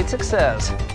great success.